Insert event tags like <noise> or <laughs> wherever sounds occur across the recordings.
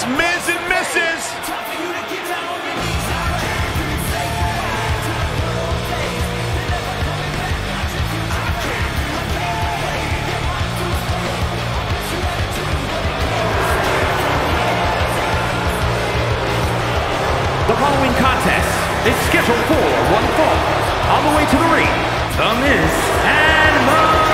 It's Miz and Mrs. The following contest is scheduled for one fall. On the way to the ring, The Miz and Maryse.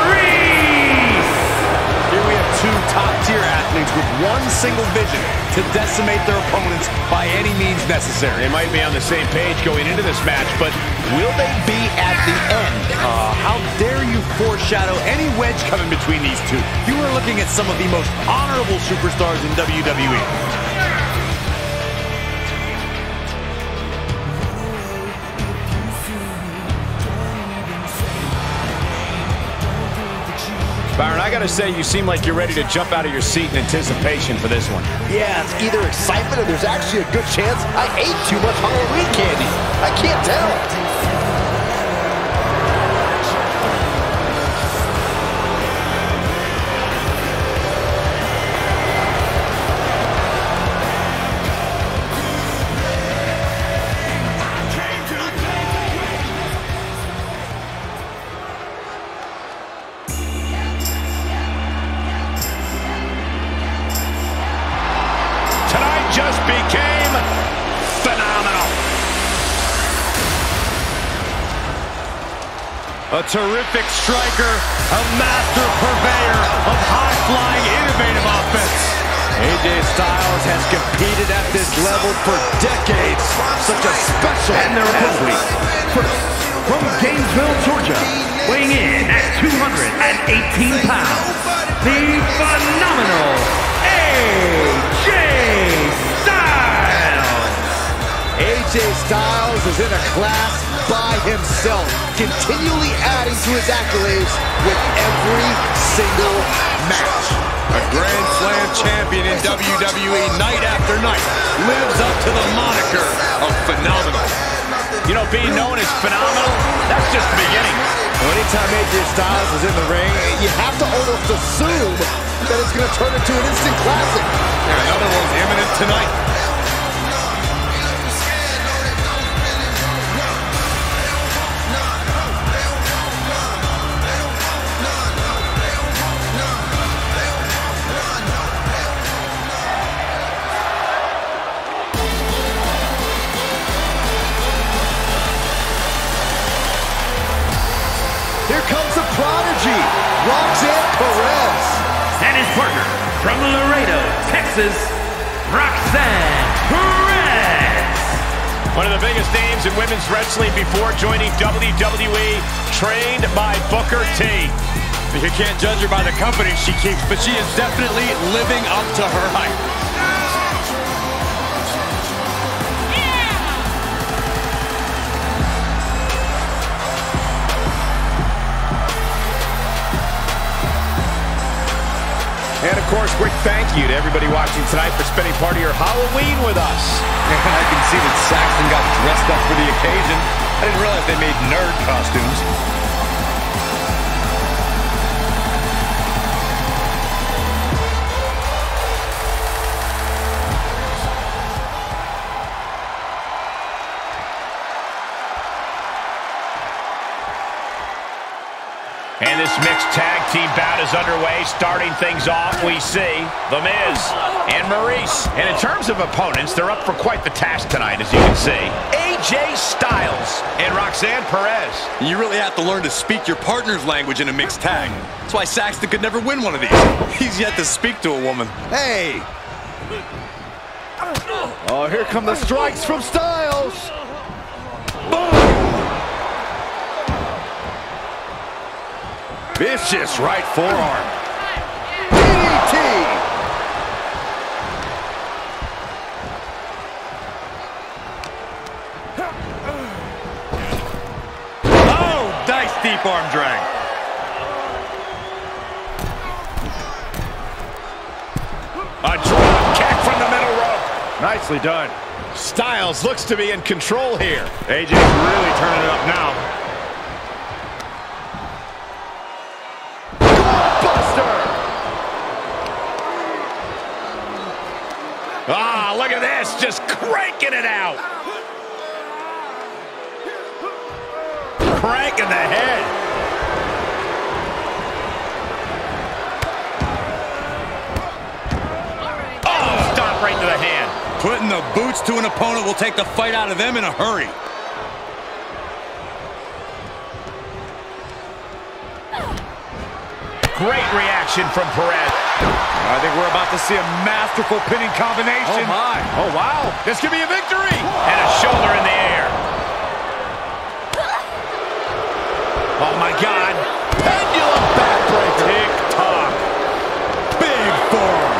Here we have two top-tier athletes with one single vision to decimate their opponents by any means necessary. They might be on the same page going into this match, but Will they be at the end? Uh, how dare you foreshadow any wedge coming between these two? You are looking at some of the most honorable superstars in. WWE. Byron, I gotta say, you seem like you're ready to jump out of your seat in anticipation for this one. Yeah, it's either excitement or there's actually a good chance I ate too much Halloween candy. I can't tell. A terrific striker, a master purveyor of high-flying, innovative offense. AJ Styles has competed at this level for decades. Such a special And their first, from Gainesville, Georgia, weighing in at 218 pounds, the phenomenal AJ Styles is in a class by himself, continually adding to his accolades with every single match. A Grand Slam champion in WWE night after night lives up to the moniker of phenomenal. You know, being known as phenomenal, that's just the beginning. Well, anytime AJ Styles is in the ring, you have to almost assume that it's going to turn into an instant classic. And another one's imminent tonight. Here comes the prodigy, Roxanne Perez. And his partner, from Laredo, Texas, Roxanne Perez. One of the biggest names in women's wrestling before joining WWE, trained by Booker T. You can't judge her by the company she keeps, but she is definitely living up to her hype. Of course, quick thank you to everybody watching tonight for spending part of your Halloween with us. <laughs> I can see that Saxton got dressed up for the occasion. I didn't realize they made nerd costumes. This mixed tag team bout is underway. Starting things off, we see The Miz and Maryse. And in terms of opponents, they're up for quite the task tonight, as you can see. AJ Styles and Roxanne Perez. You really have to learn to speak your partner's language in a mixed tag. That's why Saxton could never win one of these. <laughs> He's yet to speak to a woman. Hey! Oh, here come the strikes from Styles. Vicious right forearm. DDT. Oh, nice deep arm drag. A drop kick from the middle rope. Nicely done. Styles looks to be in control here. AJ's really turning it up now. Ah, Look at this, just cranking it out. Cranking the head. Oh, stop right to the hand. Putting the boots to an opponent will take the fight out of them in a hurry. Great reaction from Perez. I think we're about to see a masterful pinning combination. Oh, my. Oh, wow. This could be a victory. And a shoulder in the air. Oh, my God. Pendulum backbreaker. Tick-tock. Big form.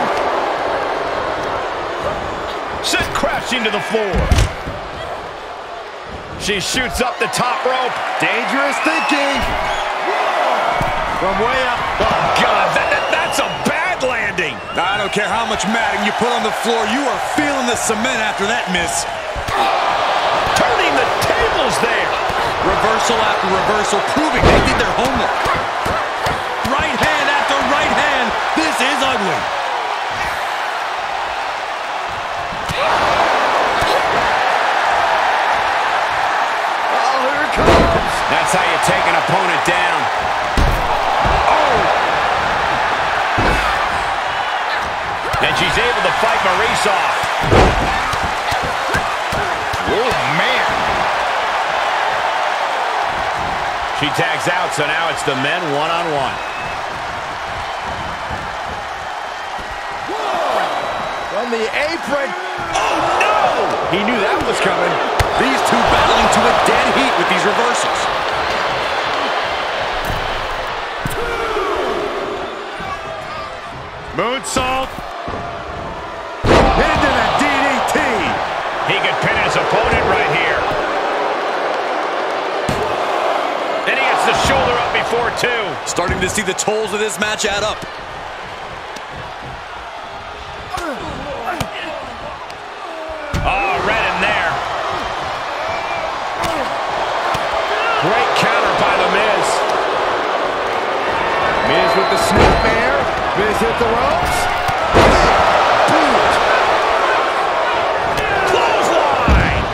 Sent crashing to the floor. She shoots up the top rope. Dangerous thinking. From way up. Oh, God, that, that, that's a bad landing. I don't care how much matting you put on the floor, you are feeling the cement after that miss. Turning the tables there. Reversal after reversal, proving they did their homework. Right hand after right hand. This is ugly. Oh, here it comes. That's how you take an opponent down. And she's able to fight Maryse off. Oh, man. She tags out, so now it's the men one-on-one. From the apron. Oh, no! He knew that was coming. These two battling to a dead heat with these reversals. Moonsault. He could pin his opponent right here. Then he gets the shoulder up before two. Starting to see the tolls of this match add up. Oh, red in there. Great counter by The Miz. Miz with the snapmare. Miz hit the ropes. Boot. Clothesline.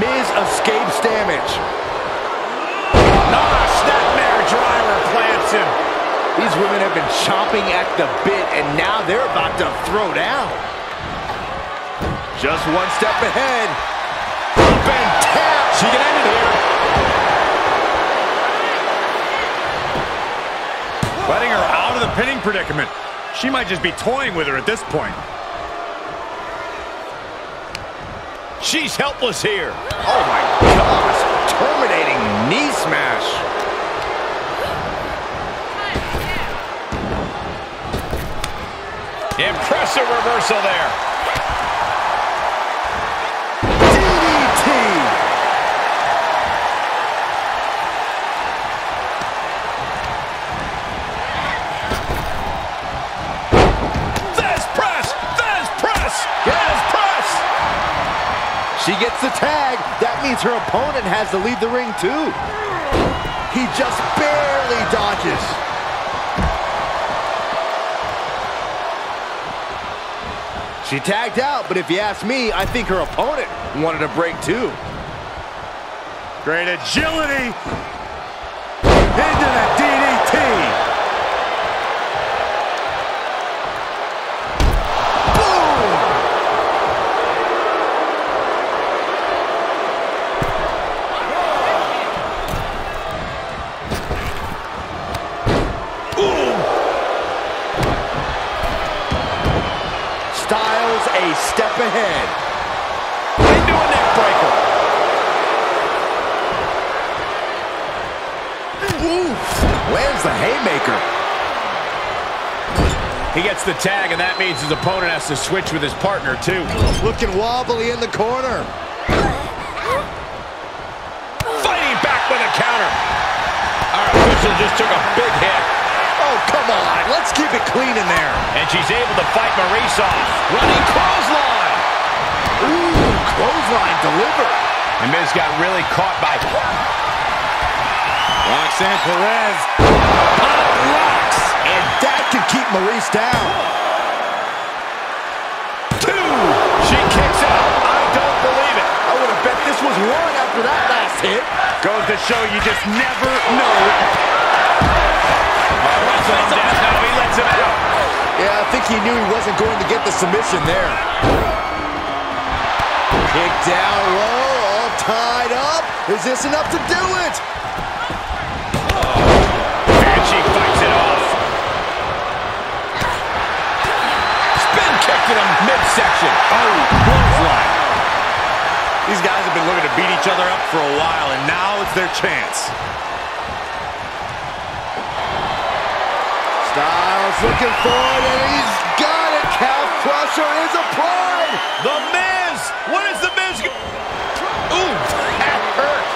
Miz escapes damage. Ah, snapmare driver plants him. These women have been chomping at the bit, and now they're about to throw down. Just one step ahead. And tap. She can end it here. Letting her out of the pinning predicament. She might just be toying with her at this point. She's helpless here. Oh my gosh. Terminating knee smash. Impressive reversal there. Tag. That means her opponent has to leave the ring too. He just barely dodges. She tagged out, but if you ask me, I think her opponent wanted a break too. Great agility. Step ahead. Into a neck breaker. Oof! Lands the haymaker. He gets the tag, and that means his opponent has to switch with his partner, too. Looking wobbly in the corner. Fighting back with a counter. Our official just took a big hit. Oh, come on. Let's keep it clean in there. And she's able to fight Maryse off. Running clothesline. Clothesline delivered. And Miz got really caught by... Roxanne Perez. Pop That could keep Maryse down. Two. She kicks out. I don't believe it. I would have bet this was one after that last hit. Goes to show you just never know. Down. No, he lets him out. Yeah, I think he knew he wasn't going to get the submission there. Kick down low, all tied up. Is this enough to do it? And she fights it off. Spin kick to the midsection. Oh, clothesline. These guys have been looking to beat each other up for a while, and now it's their chance. Styles looking for it, and he's got it. Calf crusher is applied. The Miz. What is the Miz? Ooh, that hurt.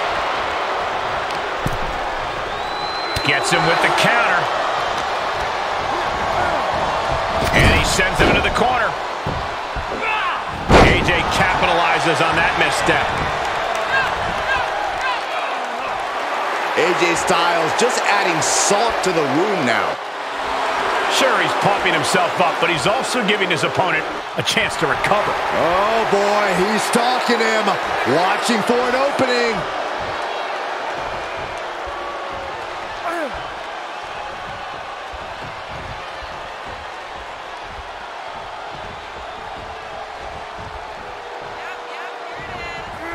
Gets him with the counter. And he sends him into the corner. AJ capitalizes on that misstep. AJ Styles just adding salt to the wound now. Sure, he's pumping himself up, but he's also giving his opponent a chance to recover. Oh boy, he's stalking him, watching for an opening.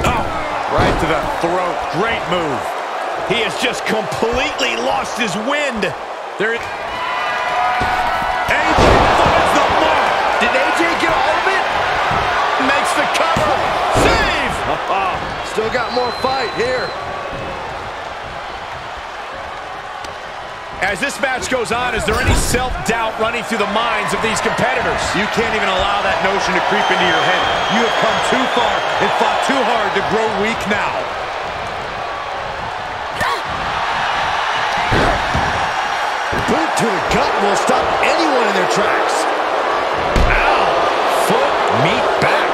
Oh, right to the throat. Great move. He has just completely lost his wind. There. Got more fight here. As this match goes on, is there any self-doubt running through the minds of these competitors? You can't even allow that notion to creep into your head. You have come too far and fought too hard to grow weak now. Boot to the gut will stop anyone in their tracks. Ow! Foot meet back.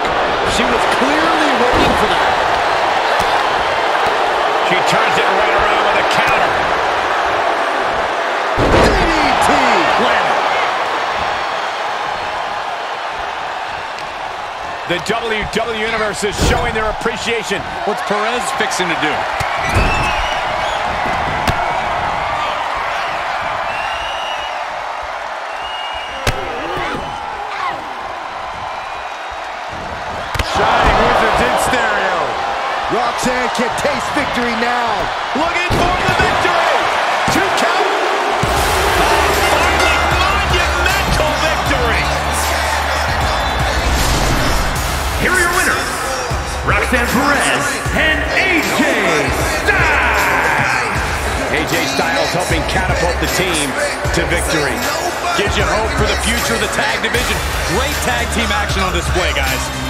She was clearly waiting for that. She turns it right around with a counter. DDT. The WWE Universe is showing their appreciation. What's Perez fixing to do? Roxanne can taste victory now. Looking for the victory. Two count. Finally, monumental victory. Here are your winners, Roxanne Perez and AJ Styles. AJ Styles helping catapult the team to victory. Gives you hope for the future of the tag division. Great tag team action on display, guys.